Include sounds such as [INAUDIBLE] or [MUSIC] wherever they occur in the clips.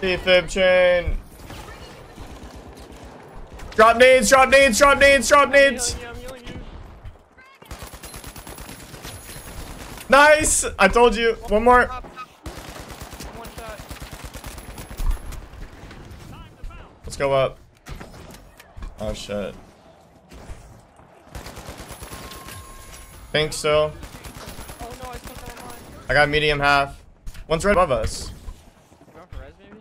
Defib chain. Drop nades, drop nades, drop nades, drop nades. Nice. I told you. One more. Let's go up. Oh shit. Think so. I got medium half. One's right above us. Going for res maybe?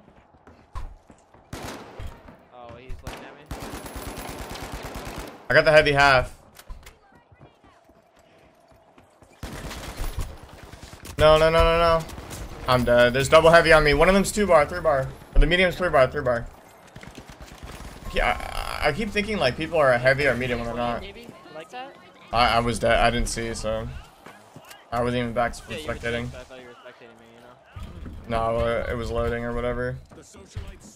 Oh, he's looking at me. I got the heavy half. No, no, no, no, no. I'm dead. There's double heavy on me. One of them's two bar, three bar. Or the medium's three bar, three bar. Yeah, I, I keep thinking like people are heavy or medium when they're not. Like that? I, I was dead. I didn't see, so I wasn't even back Yeah, spectating. safe, I thought you were spectating me, you know? No, uh, it was loading or whatever.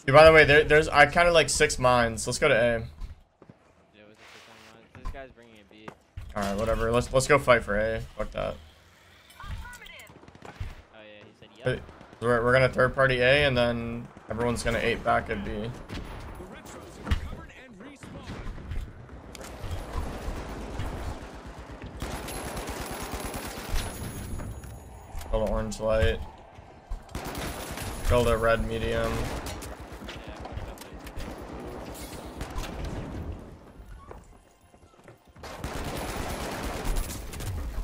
Dude, by the way, there, there's I counted like six mines. Let's go to A. Yeah, it was just a fun one. This guy's bringing a B. All right, whatever. Let's let's go fight for A. Fuck that. Oh yeah, he said yep. We're, we're gonna third party A and then everyone's gonna eight back at B. The retros have recovered and respawned. Kill the orange light. Kill the red medium. Yeah, fucked up. No. The socialites are at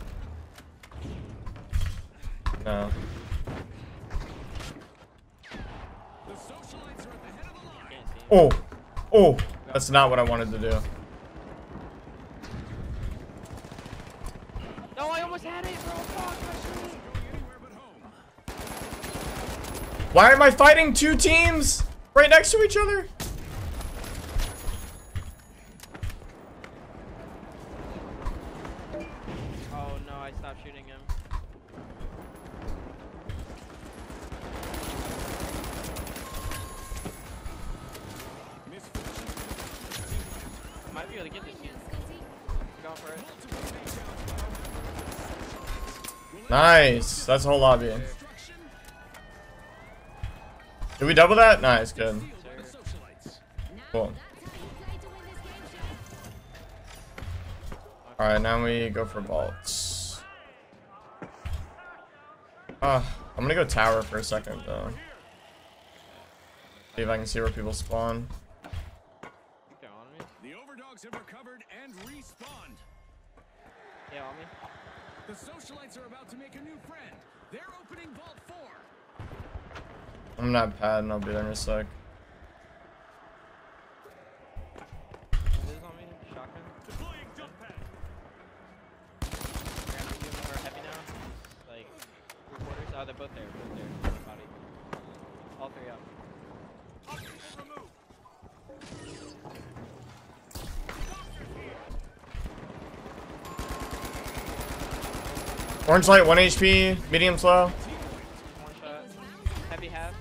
the head of the line. Can't see him. Oh, oh, that's not what I wanted to do. No, I almost had it, bro. Fuck, I should've- Anywhere but home. Why am I fighting two teams right next to each other? Oh no, I stopped shooting him. Might be able to get this. Going for it. Nice. That's a whole lobby. Did we double that? Nice, good. Cool. Alright, now we go for vaults. Uh, I'm gonna go tower for a second though. See if I can see where people spawn. Okay, on me. The overdogs have recovered and respawned. Yeah, on me. The socialites are about to make a new friend. They're opening Vault 4. I'm not padding. I'll be there in a sec. This is on me. Shotgun. Deploying jump pad. We're gonna do more heavy now. Like three quarters. Oh, they're both there. Both there. One Body. All three up. Optical removed. Orange light, 1 HP, medium slow. Heavy half.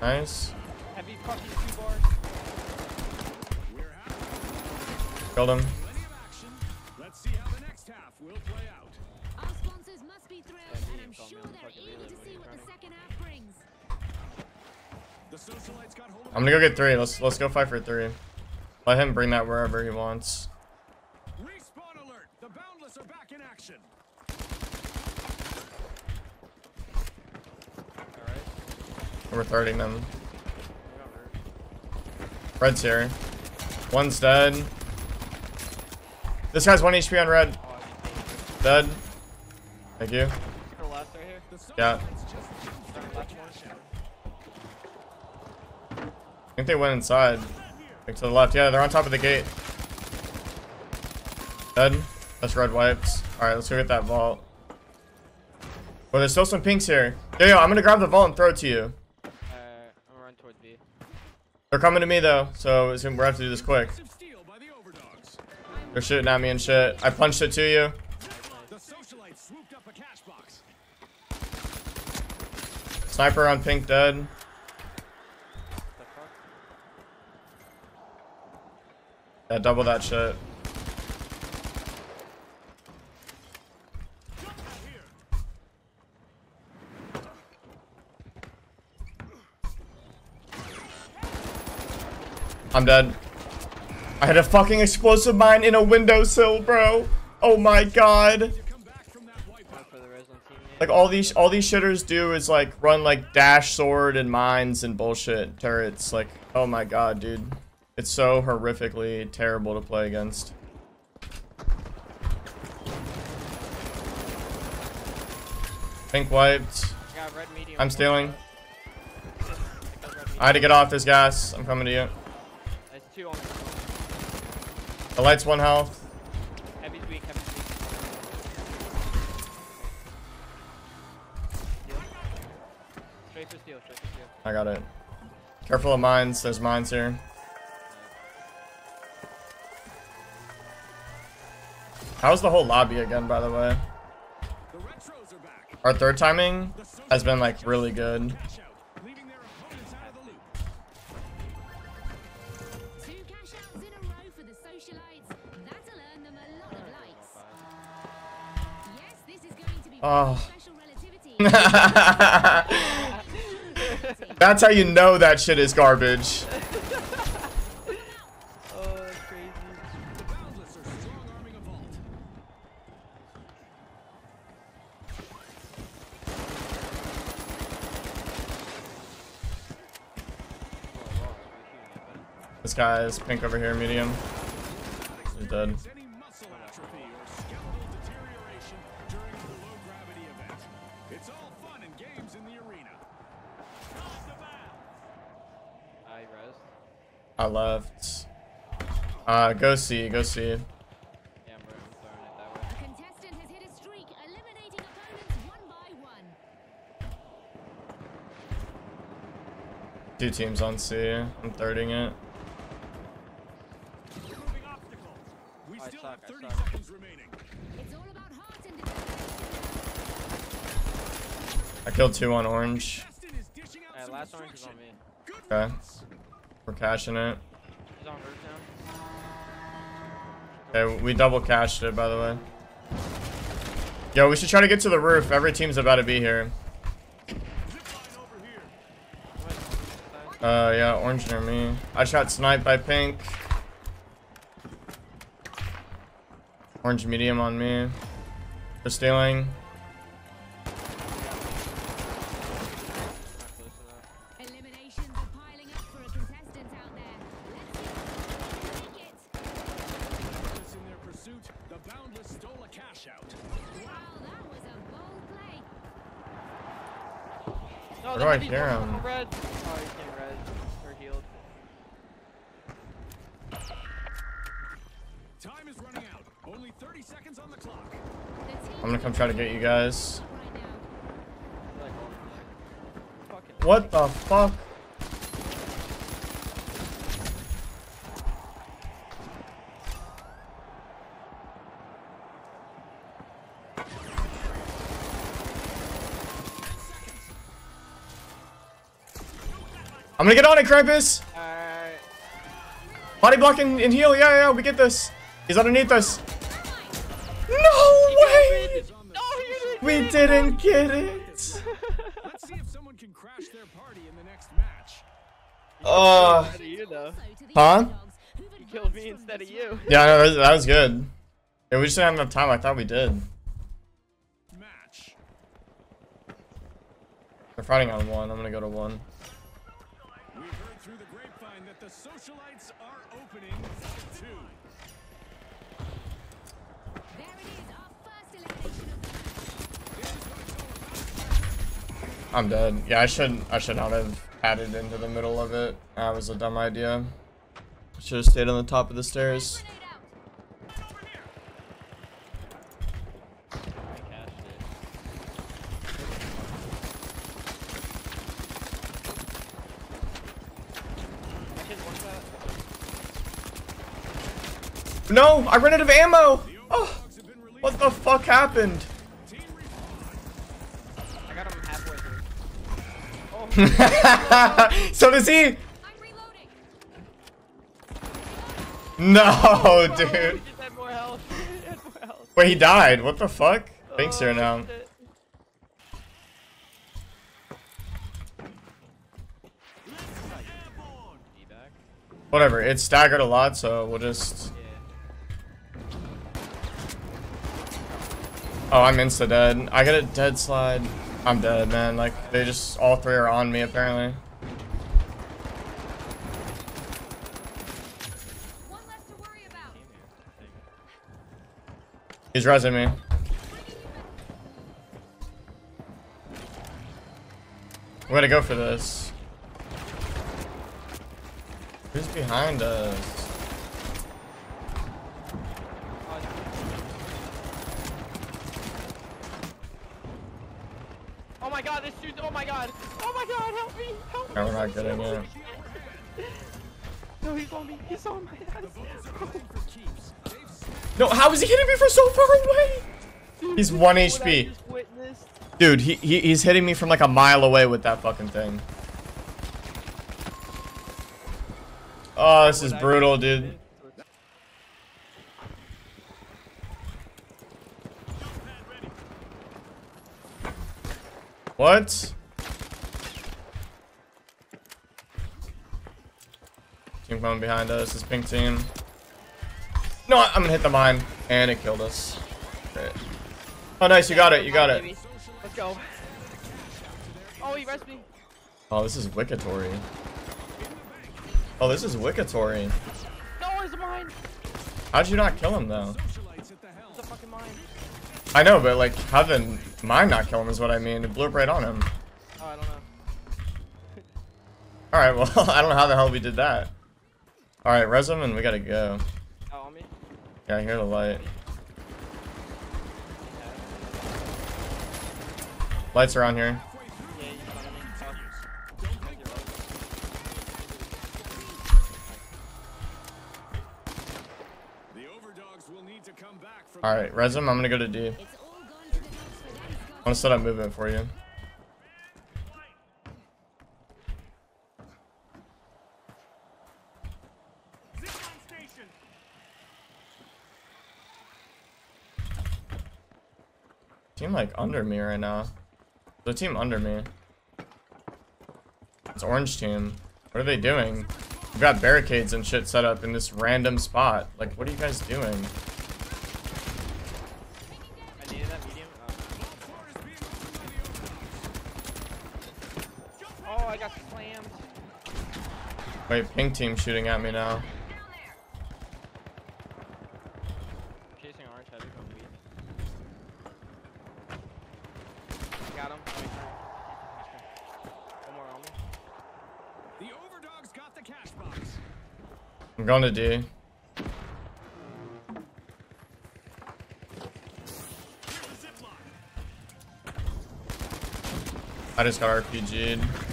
Nice. Heavy fucking two bars. Killed him. Plenty of action. Let's see how the next half will play out. Our sponsors must be thrilled, and I'm sure they're eager to see what the second half brings. The socialites got hold of I'm gonna go get three. Let's let's go fight for three. Let him bring that wherever he wants. Respawn alert. The boundless are back We're thirding them. Red's here. One's dead. This guy's 1 HP on red. Dead. Thank you. Yeah. I think they went inside. Like to the left. Yeah, they're on top of the gate. Dead. That's red wipes. Alright, let's go get that vault. Well, there's still some pinks here. Yo, yo, I'm gonna grab the vault and throw it to you. Uh, I'm gonna run towards B. They're coming to me though, so we're gonna have to do this quick. They're shooting at me and shit. I punched it to you. Sniper on pink dead. Yeah, double that shit. I'm dead. I had a fucking explosive mine in a windowsill, bro. Oh my god. You come back from that wipeout. One for the res on teammate. Like all these all these shitters do is like run like dash sword and mines and bullshit turrets. Like, oh my god, dude. It's so horrifically terrible to play against. Pink wiped. I got red medium. I'm stealing. I got red medium. I had to get off this gas. I'm coming to you. There's two on me. The light's one health. Heavy's weak, heavy's weak. Steal. Straight for steal, straight for steal. I got it. Careful of mines. There's mines here. How's the whole lobby again, by the way? The retros are back. Our third timing has been like really good. Oh. [LAUGHS] That's how you know that shit is garbage. That's crazy. The Boundless are strong arming a vault. This guy is pink over here, medium. He's dead. I left. Uh, go see, go see. Yeah, I'm, I'm throwing it that way. A contestant has hit a streak, eliminating opponents one by one. Two teams on C. I'm thirding it. We I still have 30 seconds remaining. It's all about heart and. I killed two on orange. Contestant is dishing out Alright, some last orange is on me. Okay. We're cashing it. He's on roof Okay, we double cashed it, by the way. Yo, we should try to get to the roof. Every team's about to be here. Zip line over here. What? Uh, yeah, orange near me. I shot sniped by pink. Orange medium on me. They're stealing. No, Where the do I hear him? Red. Oh, he's getting red. Or healed. Time is running out. Only 30 seconds on the clock. The I'm gonna come try to get you guys. right now. I feel like all of them. Fucking What the fuck? Gonna get on it, Krampus! Alright. Body blocking and heal. Yeah, yeah, we get this. He's underneath us. No way! No, you didn't. We didn't get it. Let's see if someone can crash their party in the next match. Uh, you know? Also to the Huh? underdogs, You killed me instead of you. yeah, no, that was, that was good. Yeah, we just didn't have enough time. I thought we did. Match. They're fighting on one. I'm gonna go to one. The socialites are opening Vault 2. There it is, our first elimination of the This is what it's all about. I'm dead. Yeah, I should I should not have added into the middle of it. That was a dumb idea. Should have stayed on the top of the stairs. grenade out. I cashed it. I hit one shot. No, I ran out of ammo. Oh, Overdogs have been released. what the fuck happened? I got him halfway through. [LAUGHS] so does he? No, [LAUGHS] dude. He just had more health. [LAUGHS] He had more health. Wait, he died. What the fuck? Thanks Oh, now. shit. Let's get airborne. D-back. Whatever, it's staggered a lot, so we'll just... Oh, I'm insta dead. I got a dead slide. I'm dead, man. Like, they just, all three are on me, apparently. One less to worry about. Team here. Like, He's resing me. I'm gonna go for this. Who's behind us? oh, Oh my god, this dude, oh my god! Oh my god, help me! Help me! No, we're not getting it. [LAUGHS] No, he's on me, he's on my ass! No, how is he hitting me from so far away? He's one HP. Dude, he, he he's hitting me from like a mile away with that fucking thing. Oh, this is brutal, dude. witnessed. What? Team coming behind us. This pink team. No, I'm gonna hit the mine, and it killed us. Great. Oh, nice. You got it. You got it. Let's go. Oh, he rested me. Oh, this is Wickatory. Oh, this is Wickatory. No, it's mine. How'd you not kill him though? Socialites at the helm. It's a fucking mine. I know, but like, how did mine not kill him is what I mean. It blew up right on him. Oh, I don't know. Alright, well, [LAUGHS] I don't know how the hell we did that. Alright, res him and we gotta go. Oh, on me? Yeah, I hear the light. Lights are on here. Yeah, he's in front of me. You're right. The overdogs will need to come back from Alright, res him. I'm gonna go to D. It's all gone to the dogs for them, I'm gonna set up movement for you. Team like under me right now. The team under me. It's orange team. What are they doing? We've got barricades and shit set up in this random spot. Like, what are you guys doing? I needed that medium. Oh, Floor is being opened by the overdogs. no. oh I got slammed. Wait, pink team shooting at me now. Chasing orange heavy from weed. Got him. Oh, he's hurt. One more on me. The overdogs got the cash box. I'm going to D. Here's the zip line. I just got RPG'd.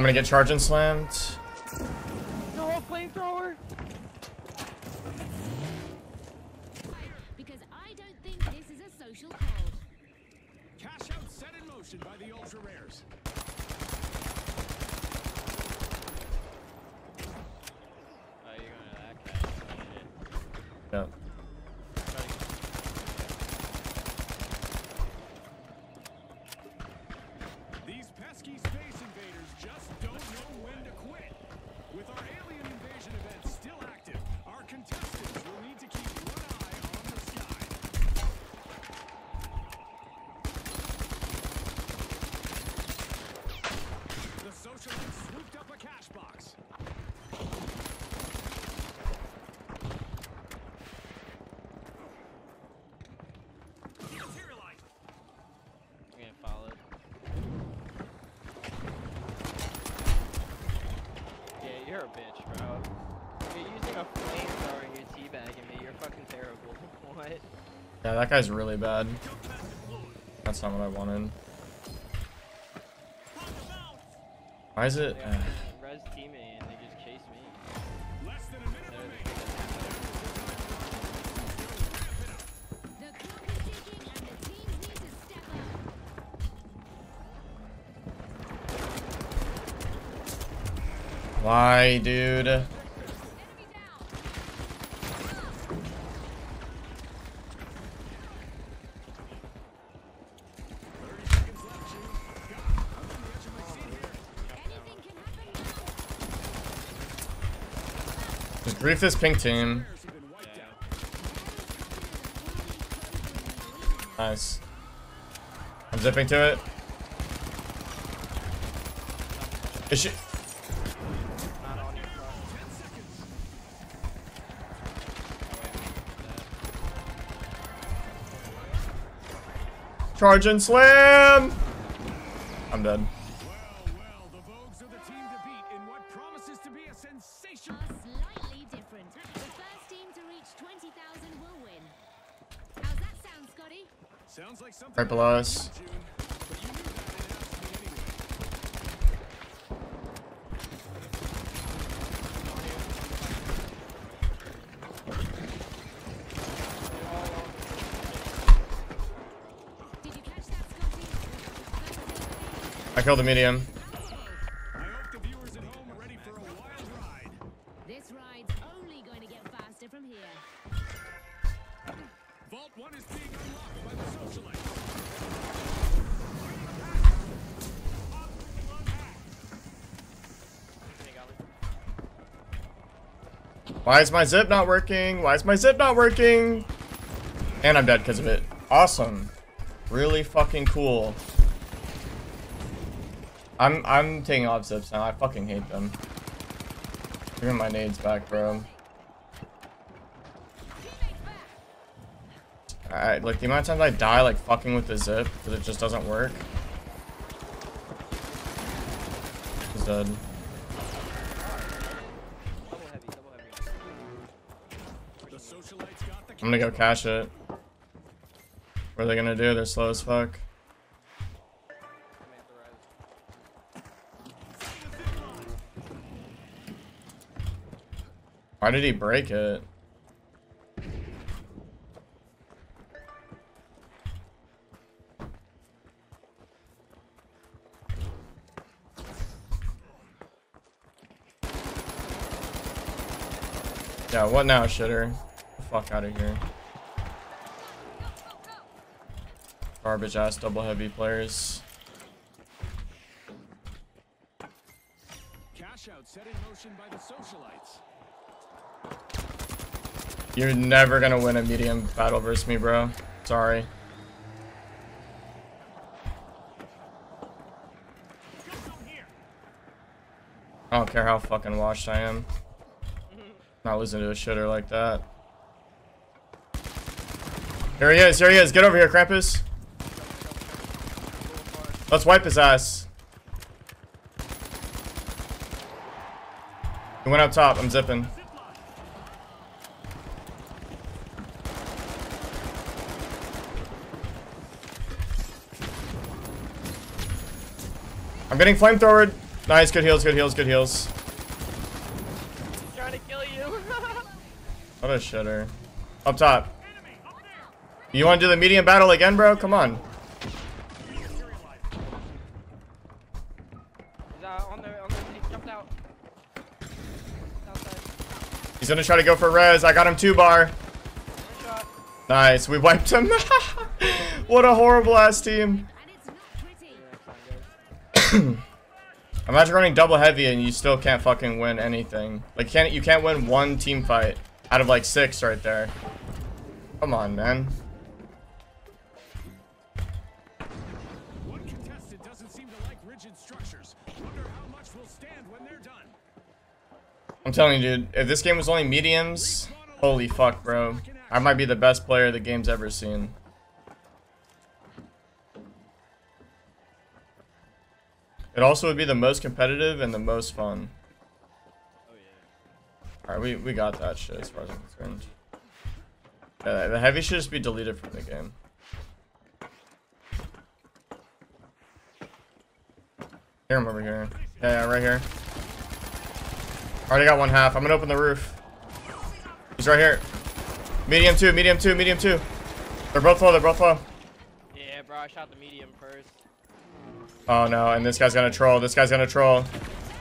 I'm gonna get charged and slammed. No, flamethrower! Because I don't think this is a social code. Cash out set in motion by the ultra rares. Oh, you're going to that guy. Yeah. These pesky space invaders just don't know when to quit. With our alien invasion event still active, our contestants will need to keep one eye on the sky. The socialites swooped up a cash box. Materialite. I'm getting followed. Yeah, you're a bitch, bro. You're using a flamethrower and you're teabagging me. You're fucking terrible. [LAUGHS] what? Yeah, that guy's really bad. That's not what I wanted. Why is it? They uh, Why, dude? Just grief this pink team. Nice. I'm zipping to it. Is she? Sound, Scotty? Sounds like something. Right below us. June, but you knew that it has to be anyway. Did you catch that, Scotty? I killed the medium. I hope the viewers at home are ready for a wild ride. This ride's only going to get faster from here. Vault 1 is being unlocked by the socialites. Hey, Golly. Why is my zip not working? Why is my zip not working? And I'm dead because of it. Awesome. Really fucking cool. I'm I'm taking off now. I fucking hate them. Give my nades back, bro. Alright, like the amount of times I die like fucking with the zip because it just doesn't work. He's dead. I'm gonna go cash it. What are they gonna do? They're slow as fuck. Why did he break it? Yeah, what now, shitter? The fuck out of here. Garbage ass double heavy players. cash out set in motion by the socialites. You're never gonna win a medium battle versus me, bro. Sorry. I don't care how fucking washed I am. Not losing to a shitter like that. Here he is, here he is. Get over here, Krampus. Let's wipe his ass. He went up top. I'm zipping. Getting flamethrowered. Nice, good heals, good heals, good heals. He's trying to kill you. [LAUGHS] What a shitter. Up top. You want to do the medium battle again, bro? Come on. He's uh, on the, on the, he jumped out. Outside. He's gonna try to go for res. I got him two bar. Nice, we wiped him. [LAUGHS] what a horrible ass team. Imagine running double heavy and you still can't fucking win anything. Like you can't you can't win one team fight out of like six right there. Come on, man. One contestant doesn't seem to like rigid structures. Wonder how much will stand when they're done. I'm telling you, dude, if this game was only mediums, holy fuck, bro. I might be the best player the game's ever seen. It also would be the most competitive and the most fun. Oh yeah. Alright, we, we got that shit as far as I'm concerned. Yeah, the heavy should just be deleted from the game. Here, I'm over here. Yeah, yeah, right here. Already got one half. I'm gonna open the roof. He's right here. Medium two, medium two, medium two. They're both low, they're both low. Yeah, bro, I shot the medium first. Oh no, and this guy's gonna troll. This guy's gonna troll.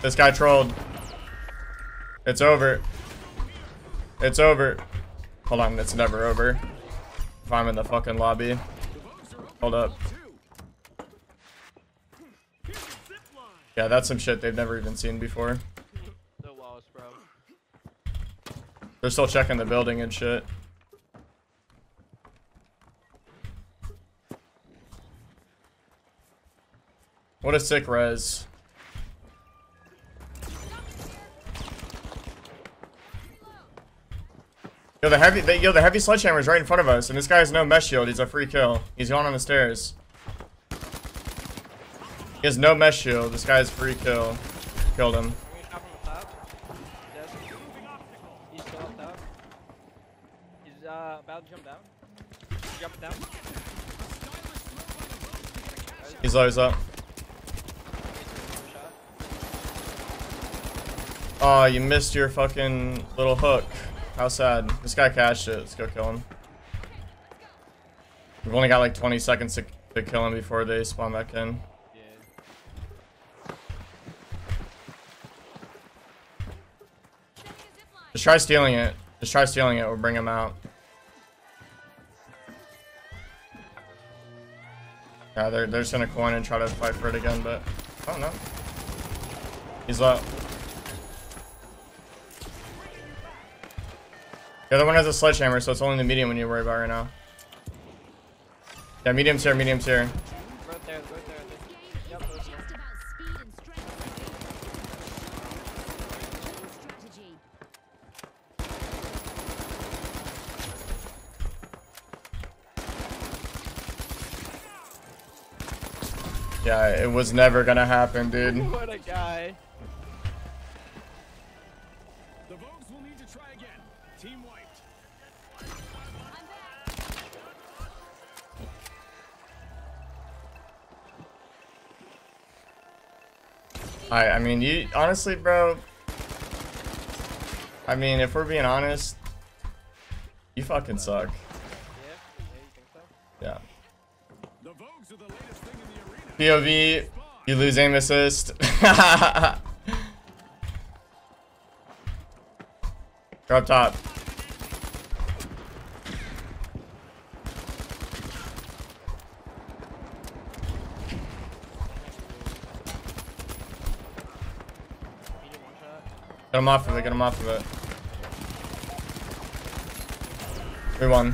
This guy trolled. It's over. It's over. Hold on, it's never over. If I'm in the fucking lobby. The Vogues are open Hold up. two. Here's the zip line. Yeah, that's some shit they've never even seen before. The walls, bro. They're still checking the building and shit. What a sick res. Yo, the heavy, the, yo, the heavy sledgehammer is right in front of us, and this guy has no mesh shield. He's a free kill. He's gone on the stairs. He has no mesh shield. This guy's free kill. Killed him. He's. He's about to jump down. He's jumping down. He's lows up. Shot. Oh, you missed your fucking little hook. How sad. This guy cashed it. Let's go kill him. We've only got like 20 seconds to, to kill him before they spawn back in. Yeah. Just try stealing it. Just try stealing it. We'll bring him out. Yeah, they're, they're just gonna coin and try to fight for it again, but I don't know. He's low. The other one has a sledgehammer, so it's only the medium need to worry about right now. Yeah, medium's here, medium's here. Yeah, it was never gonna happen, dude. [LAUGHS] What a guy. I I mean you honestly bro I mean if we're being honest you fucking suck. Yeah. Yeah, you think so? Yeah. The Vogues are the latest thing in the arena. POV you lose aim assist. [LAUGHS] Go top. Medium one shot. Get him off of it, get him off of it. We won.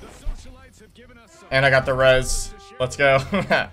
The socialites have given us some And I got the res. Let's go. [LAUGHS]